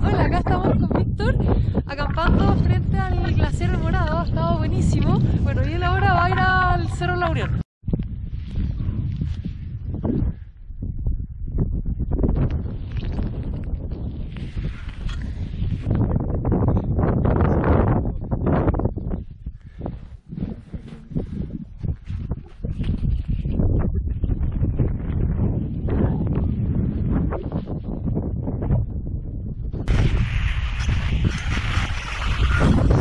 Hola, acá estamos con Víctor acampando frente al glaciar morado, ha estado buenísimo. Bueno, y él ahora va a ir al Cerro La Unión.